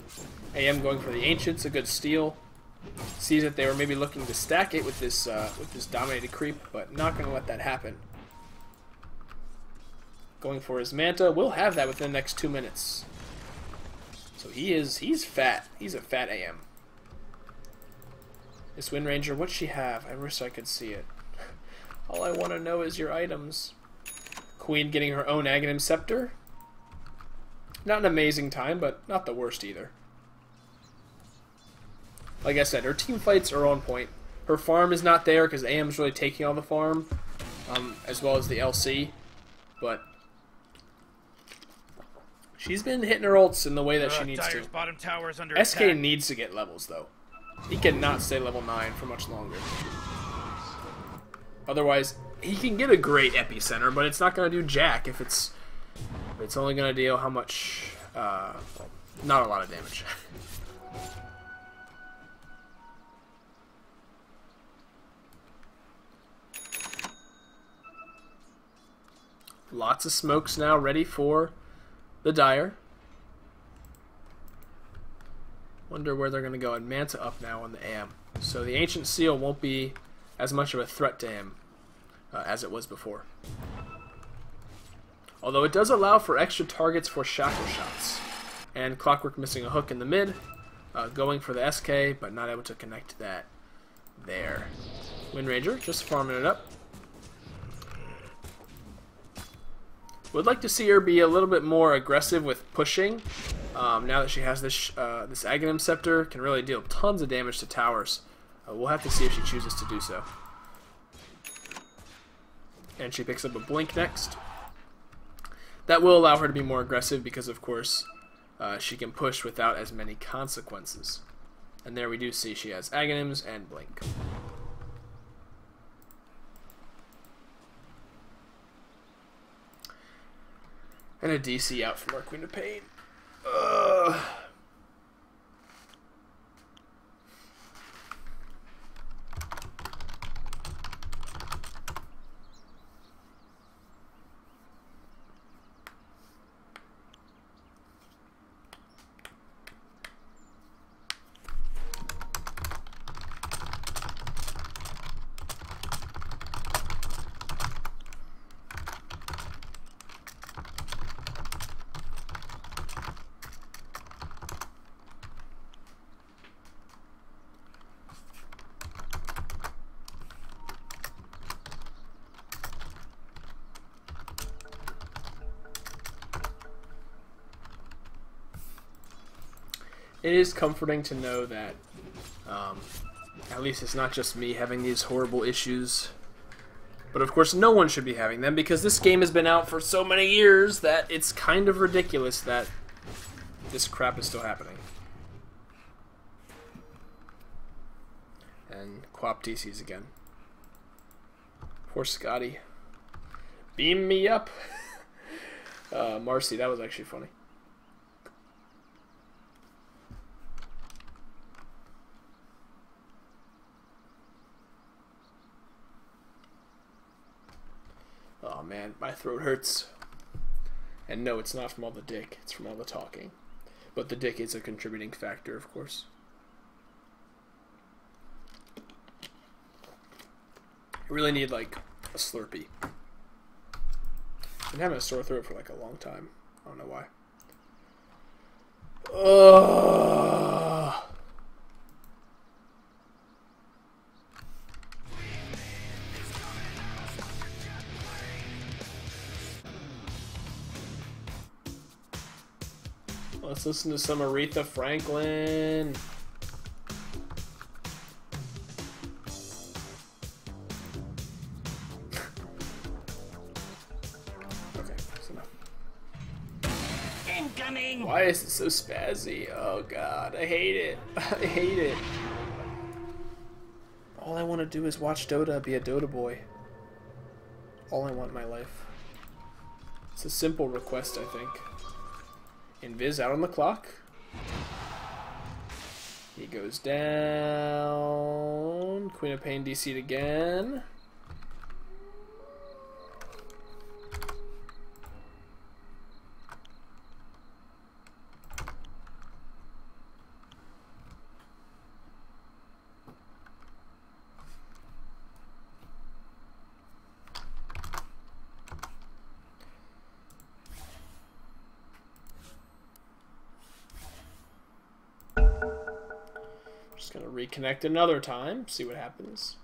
AM going for the Ancients, a good steal. Sees that they were maybe looking to stack it with this uh, with this dominated creep, but not going to let that happen. Going for his Manta, we'll have that within the next two minutes. So he is he's fat. He's a fat AM. This Windranger, what's she have? I wish I could see it. All I want to know is your items. Queen getting her own Aghanim Scepter. Not an amazing time, but not the worst either. Like I said, her team fights are on point. Her farm is not there because AM's really taking all the farm, um, as well as the LC. But she's been hitting her ults in the way that she Uh, needs Dire's to. bottom tower is under SK attack. needs to get levels though. He cannot stay level 9 for much longer. Otherwise, he can get a great epicenter, but it's not going to do jack if it's it's only going to deal how much uh, not a lot of damage. Lots of smokes now ready for the Dire. Wonder where they're going to go. And Manta up now on the AM. So the Ancient Seal won't be as much of a threat to him uh, as it was before. Although it does allow for extra targets for shackle shots. And Clockwork missing a hook in the mid. Uh, going for the SK, but not able to connect that there. Windranger just farming it up. Would like to see her be a little bit more aggressive with pushing. Um, now that she has this uh, this Aghanim Scepter, can really deal tons of damage to towers. Uh, we'll have to see if she chooses to do so. And she picks up a Blink next. That will allow her to be more aggressive because, of course, uh, she can push without as many consequences. And there we do see she has Aghanims and Blink. And a DC out from our Queen of Pain. Ugh. It is comforting to know that um, at least it's not just me having these horrible issues. But of course, no one should be having them because this game has been out for so many years that it's kind of ridiculous that this crap is still happening. And Quap DCs again. Poor Scotty. Beam me up. uh, Marcy, that was actually funny. Man, my throat hurts. And no, it's not from all the dick, it's from all the talking. But the dick is a contributing factor, of course. I really need, like, a Slurpee. I've been having a sore throat for, like, a long time. I don't know why. Ugh. Let's listen to some Aretha Franklin. okay, that's enough. Incoming! Why is it so spazzy? Oh god, I hate it. I hate it. All I want to do is watch Dota, be a Dota boy. All I want in my life. It's a simple request, I think. Invis out on the clock. He goes down. Queen of Pain DC'd again. connect another time, see what happens.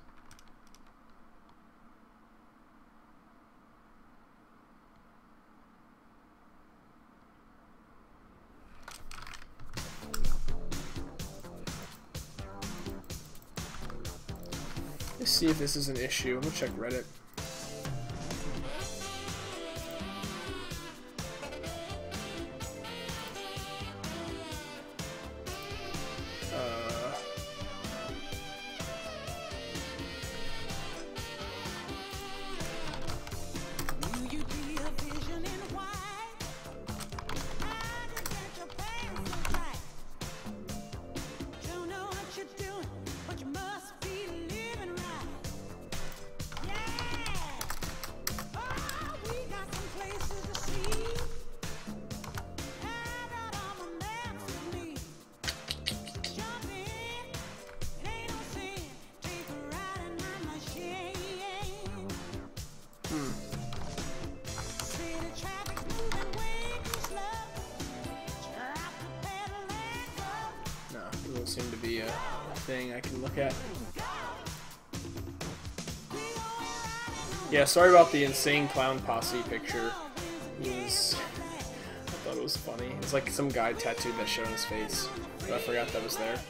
Let's see if this is an issue. I'm gonna check Reddit. Sorry about the insane clown posse picture. It was, I thought it was funny. It's like some guy tattooed that shit on his face. But I forgot that was there.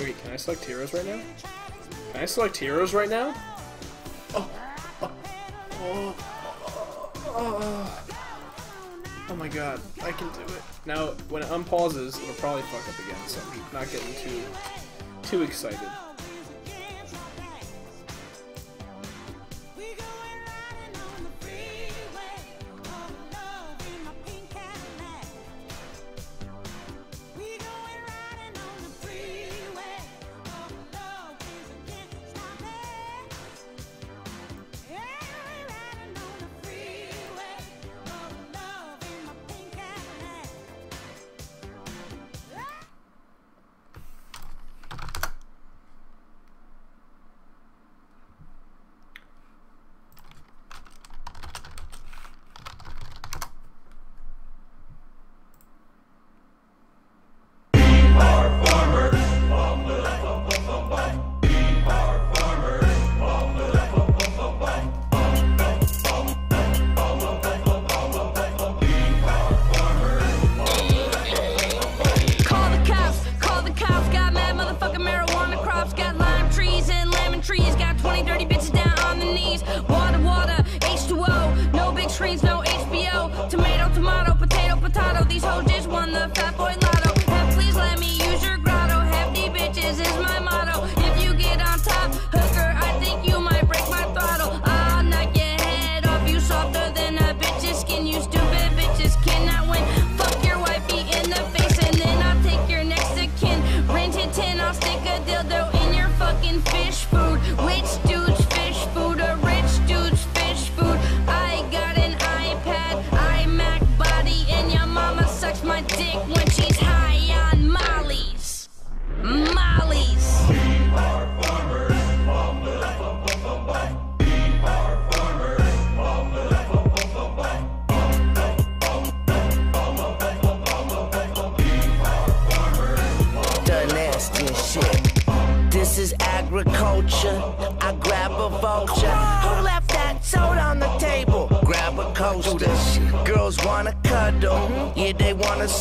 Wait, can I select heroes right now? Can I select heroes right now? Oh, oh, oh, oh, oh my god, I can do it. Now, when it unpauses, it'll probably fuck up again, so I'm not getting too, too excited.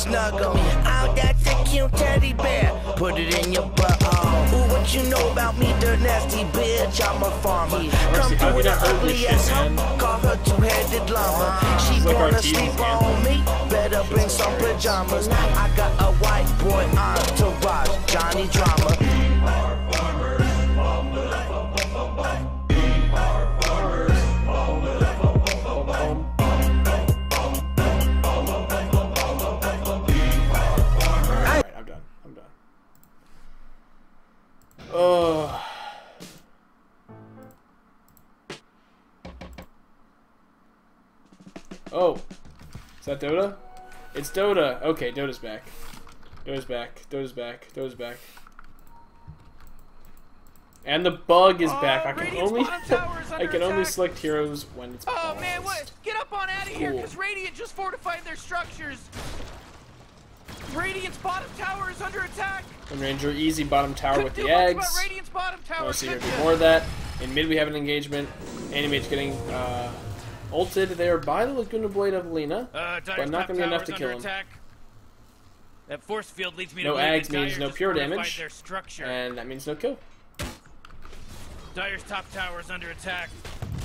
Snuggle. Oh, that's a cute teddy bear. Put it in your butthole. Ooh, what you know about me, the nasty bitch? I'm a farmer. Come through you with an not heard this ugly ass man? Call her two-headed llama. She like gonna sleep on me. Better bring some pajamas. I got a Dota's back. Dota's back. Dota's back. Dota's back. And the bug is Oh, back. I can Radiant's only bottom tower is I can only select heroes when it's Oh man, what? Get up on out of here, because Radiant just fortified their structures. Radiant's bottom tower is under attack. And Ranger easy bottom tower Couldn't with the eggs. Radiant's bottom tower. You're could do more of that. In mid we have an engagement. Anti-Mage's getting uh, ulted there by the Laguna Blade of Lina. Uh, But not gonna be enough to kill him. Attack. That force field leads me No to believe ags means no pure damage. Their structure. And that means no kill. Dire's top tower is under attack.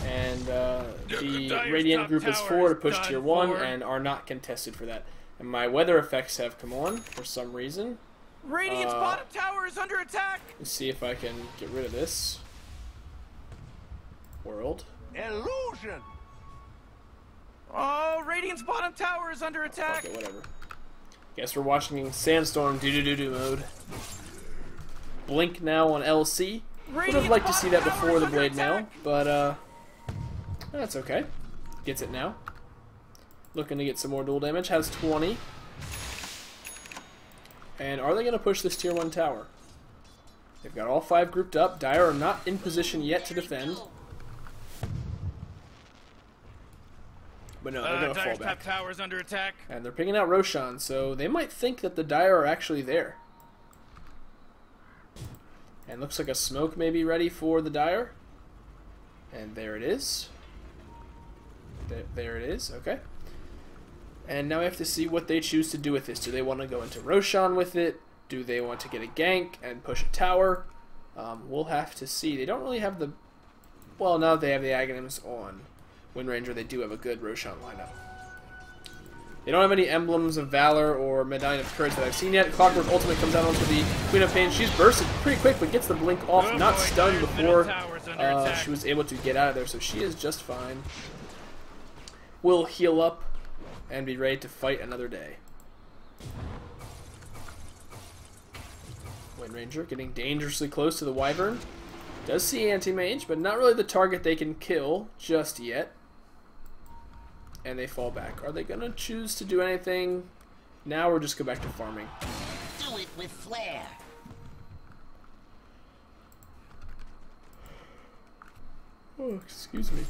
And uh, the Dire's Radiant group is four to push tier one for. and are not contested for that. And my weather effects have come on for some reason. Radiant's Uh, bottom tower is under attack. Let's see if I can get rid of this. World. Illusion. Oh, Radiant's bottom tower is under attack. Okay, whatever. Guess we're watching Sandstorm doo doo doo doo mode. Blink now on LC. Would have liked to see that before the blade now, but uh, that's okay. Gets it now. Looking to get some more duel damage. Has 20. And are they going to push this tier 1 tower? They've got all five grouped up. Dire are not in position yet to defend. But no, they're Uh, going to fall back. top tower under attack. And they're picking out Roshan, so they might think that the Dire are actually there. And looks like a smoke may be ready for the Dire. And there it is. There, there it is, okay. And now we have to see what they choose to do with this. Do they want to go into Roshan with it? Do they want to get a gank and push a tower? Um, we'll have to see. They don't really have the... Well, now they have the Aghanims on Windranger, they do have a good Roshan lineup. They don't have any emblems of valor or medallion of courage that I've seen yet. Clockwork ultimate comes out onto the Queen of Pain. She's bursted pretty quick, but gets the blink off, Oh not boy, stunned before uh, she was able to get out of there. So she is just fine. Will heal up and be ready to fight another day. Windranger getting dangerously close to the Wyvern. Does see anti-mage, but not really the target they can kill just yet and they fall back. Are they gonna choose to do anything now or just go back to farming? Do it with flair. Oh, excuse me.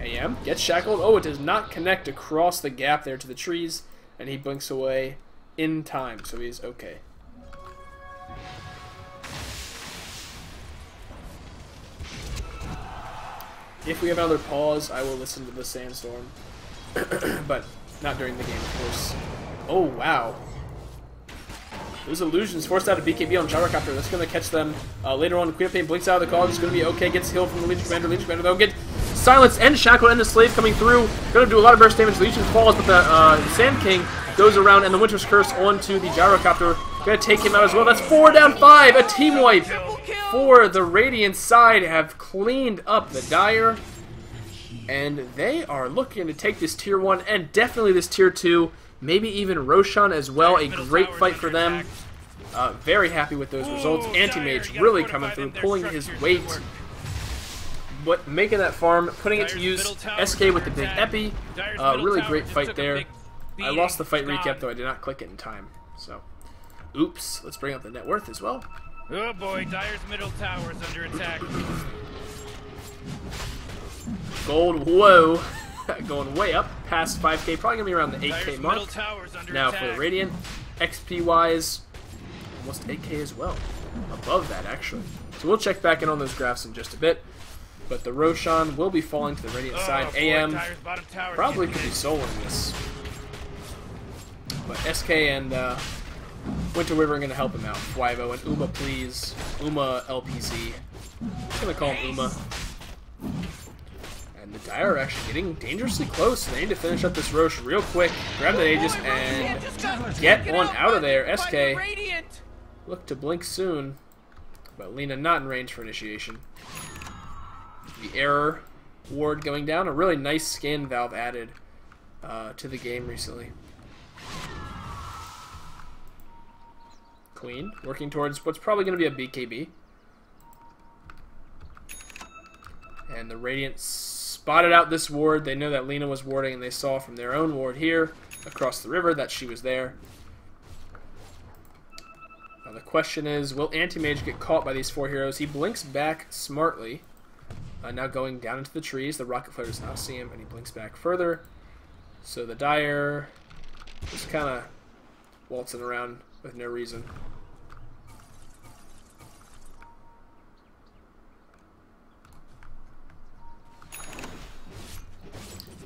AM get shackled. Oh, it does not connect across the gap there to the trees, and he blinks away in time, so he's okay. If we have another pause, I will listen to the sandstorm, but not during the game, of course. Oh wow, those illusions forced out of BKB on Gyrocopter. That's going to catch them uh, later on. Queen of Pain blinks out of the call. It's going to be okay. Gets healed from the Legion Commander. Legion Commander, though, get silenced and shackled, and the Slave coming through. Going to do a lot of burst damage. Legion falls, but the uh, Sand King goes around, and the Winter's Curse onto the Gyrocopter. Going to take him out as well. That's four down five. A team wipe for the Radiant side. Have cleaned up the Dire. And they are looking to take this tier 1 and definitely this tier 2. Maybe even Roshan as well. A great fight for them. Uh, very happy with those results. Anti-Mage really coming through, pulling his weight. But making that farm, putting it to use. SK with the big epi. Uh, really great fight there. I lost the fight recap though. I did not click it in time. So, oops. Let's bring up the net worth as well. Oh boy, Dire's middle tower is under attack. Gold, whoa. Going way up, past 5k. Probably going to be around the 8k Dire's mark. middle tower under Now attack. for the Radiant, XP wise, almost 8k as well. Above that, actually. So we'll check back in on those graphs in just a bit. But the Roshan will be falling to the Radiant Oh, side. boy, AM Dire's bottom tower is probably could be soloing this. But SK and uh, Winter Wyvern to help him out. Wyvo and Uma, please. Uma LPZ. I'm going to call him Uma. And the Dire are actually getting dangerously close. They need to finish up this Rosh real quick. Grab the Aegis and get Get one out of there. SK look to blink soon. But Lina not in range for initiation. The error ward going down. A really nice skin valve added uh, to the game recently. Queen working towards what's probably going to be a BKB. And the Radiant spotted out this ward. They know that Lina was warding, and they saw from their own ward here across the river that she was there. Now the question is, will Anti-Mage get caught by these four heroes? He blinks back smartly. Uh, now going down into the trees. The rocket flare does not see him, and he blinks back further. So the Dire just kind of waltzing around with no reason.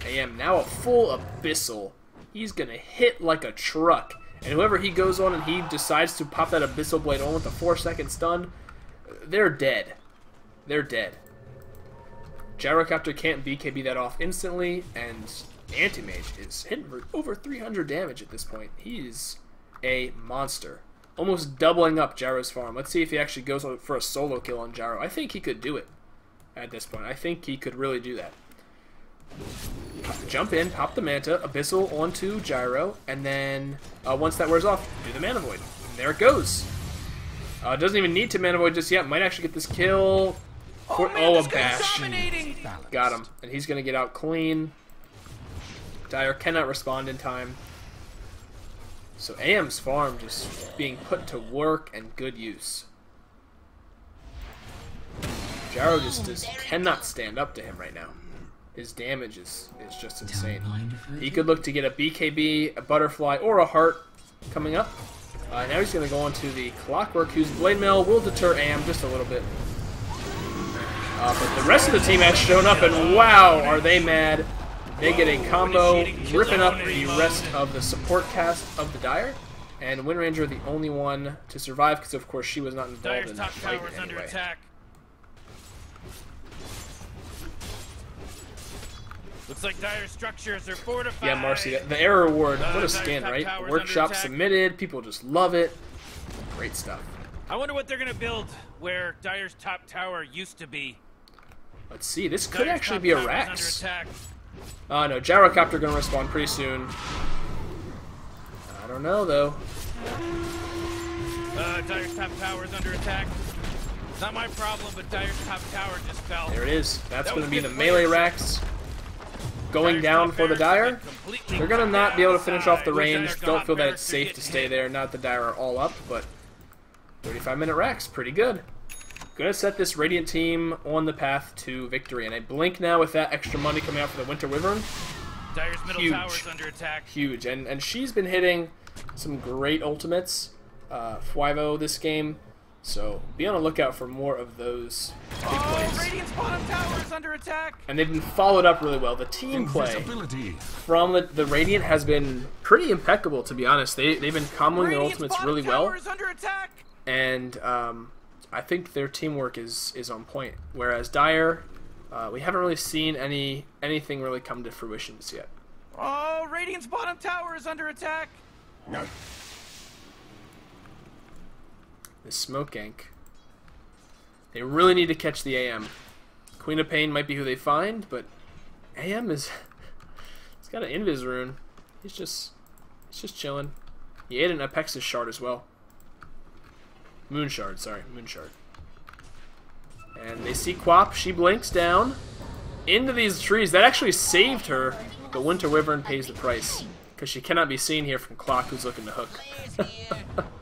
I am now a full abyssal. He's gonna hit like a truck. And whoever he goes on and he decides to pop that abyssal blade on with a four second stun, they're dead. They're dead. Gyrocopter can't BKB that off instantly, and Anti-Mage is hitting for over 300 damage at this point. He's a monster. Almost doubling up Gyro's farm. Let's see if he actually goes for a solo kill on Gyro. I think he could do it at this point. I think he could really do that. Jump in, pop the Manta, Abyssal onto Gyro, and then uh, once that wears off, do the Mana Void. And there it goes. Uh, doesn't even need to Mana Void just yet. Might actually get this kill. For, man, oh, a bash. Got him. And he's going to get out clean. Dire cannot respond in time. So AM's farm just being put to work and good use. Gyro just, just cannot stand up to him right now. His damage is, is just insane. He could look to get a BKB, a butterfly, or a heart coming up. Uh, now he's going to go on to the Clockwork, whose Blade Mail will deter AM just a little bit. Uh, but the rest of the team has shown up, and wow, are they mad. They get a combo, ripping up the rest of the support cast of the Dire. And Windranger the only one to survive, because of course she was not involved Dire's in the that fight tower in any under way. attack. Looks like Dire's structures are fortified. Yeah, Marcy, the error award, Uh, what a skin, right? Workshop submitted, people just love it. Great stuff. I wonder what they're gonna build where Dire's top tower used to be. Let's see, this could Dire's actually be a Rax. Uh, no, Gyrocopter gonna respond pretty soon. I don't know, though. Uh, Dire's top tower is under attack. Not my problem, but Dire's top tower just fell. There it is. That's That gonna be the melee players. Going down for the Dire. They're going to not be able to finish off the range. Don't feel that it's safe to stay there. Not the Dire are all up, but 35 minute racks. Pretty good. Going to set this Radiant team on the path to victory. And I blink now with that extra money coming out for the Winter Wyvern. Dire's middle Huge. tower is under attack. Huge. And, and she's been hitting some great ultimates. Uh, Fwyvo this game. So be on the lookout for more of those big Oh, plays. Radiant's bottom tower is under attack. And they've been followed up really well. The team play from the, the Radiant has been pretty impeccable, to be honest. They, they've been comboing their Radiant's ultimates really well, is under attack. and um, I think their teamwork is, is on point. Whereas Dire, uh, we haven't really seen any anything really come to fruition just yet. Oh, Radiant's bottom tower is under attack. The Smoke Gank. They really need to catch the AM. Queen of Pain might be who they find, but AM is. He's got an Invis rune. He's just. He's just chilling. He ate an Apexis shard as well. Moon shard, sorry, moon shard. And they see Quap. She blinks down into these trees. That actually saved her, but Winter Wyvern pays the price because she cannot be seen here from Clock, who's looking to hook.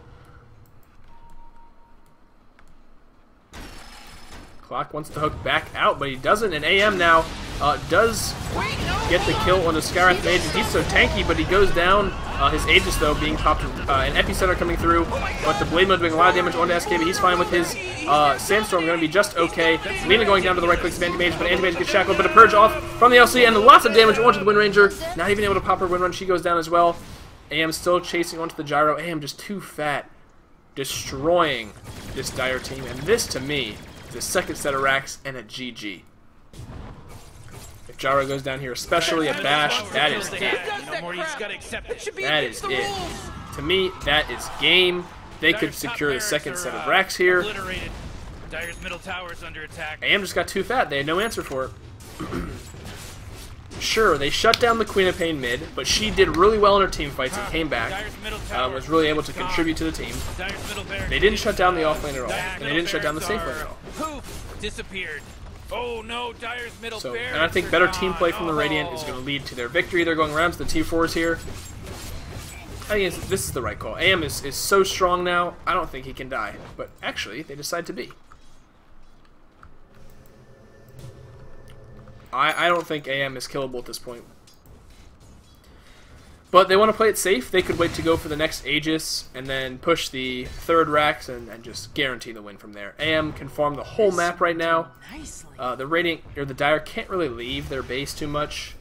Clock wants to hook back out, but he doesn't. And AM now uh, does get the kill on the Skywrath Mage. He's so tanky, but he goes down. Uh, his Aegis, though, being popped, uh, an Epicenter coming through. But the Blade Mode doing a lot of damage onto SK, but he's fine with his uh, Sandstorm. Going to be just okay. Lina going down to the right clicks of Anti-Mage, but Anti-Mage gets shackled. But a Purge off from the LC, and lots of damage onto the Windranger. Not even able to pop her Wind Run. She goes down as well. AM still chasing onto the Gyro. AM just too fat. Destroying this Dire team. And this, to me, is a second set of racks and a GG. If Gyro goes down here, especially a bash, that is it. the hat. No more, you just gotta it. Should be That against is the it. rules. To me, that is game. They could secure the second set of uh, racks here. Obliterated. Dire's middle tower is under attack. AM just got too fat. They had no answer for it. sure, they shut down the Queen of Pain mid, but she did really well in her team fights and came back. Uh, was really able to contribute to the team. They didn't shut down the offlane at all, and they didn't shut down the safe lane at all. are disappeared. Oh no, Dire's middle So, and I think better team play from the Radiant is going to lead to their victory. They're going around to the T4s here. I think this is the right call. AM is, is so strong now, I don't think he can die. But actually, they decide to be. I, I don't think AM is killable at this point. But they want to play it safe. They could wait to go for the next Aegis and then push the third Rax and, and just guarantee the win from there. AM can farm the whole map right now. Nicely. Uh, the Radiant or the Dire can't really leave their base too much.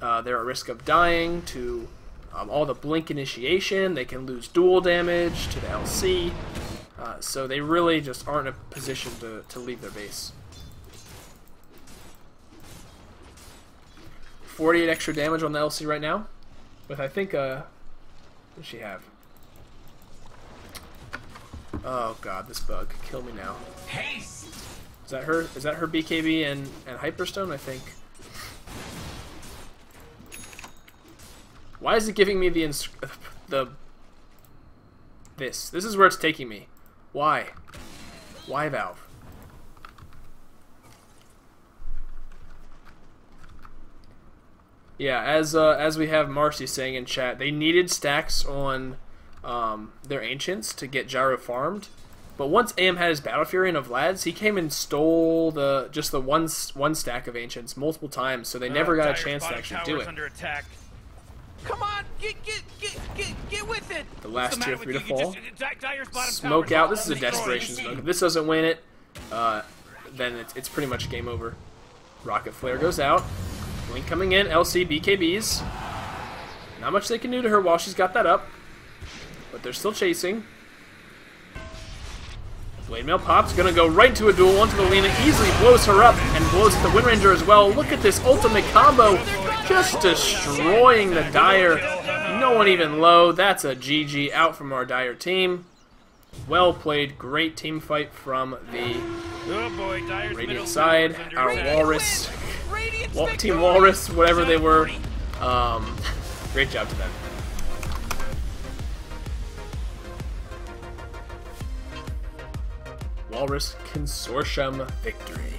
Uh, they're at risk of dying to um, all the blink initiation. They can lose duel damage to the LC. Uh, so they really just aren't in a position to, to leave their base. 48 extra damage on the LC right now. With I think uh what does she have? Oh god, this bug. Kill me now. Haste. Is that her? Is that her BKB and and Hyperstone? I think. Why is it giving me the ins- the this? This is where it's taking me. Why? Why Valve? Yeah, as uh, as we have Marcy saying in chat, they needed stacks on um, their ancients to get Gyro farmed. But once AM had his Battle Fury and of Lads, he came and stole the just the one one stack of ancients multiple times, so they never Uh, got a chance to actually do it. under attack. Come on, get get get get get with it. The last the tier three to you? You fall. just- bottom Smoke out. This is a desperation smoke. If this doesn't win it, uh, then it's, it's pretty much game over. Rocket Flare goes out. Blink coming in. LC BKBs. Not much they can do to her while she's got that up. But they're still chasing. Blade Mail pops, gonna go right to a duel onto the Lina, easily blows her up and blows the Windranger as well. Look at this ultimate combo, just destroying the Dire. No one even low. That's a GG out from our Dire team. Well played, great team fight from the Oh Radiant side. Our. Walrus, Wal- Team Walrus, whatever they were. Um, great job to them. Walrus Consortium victory.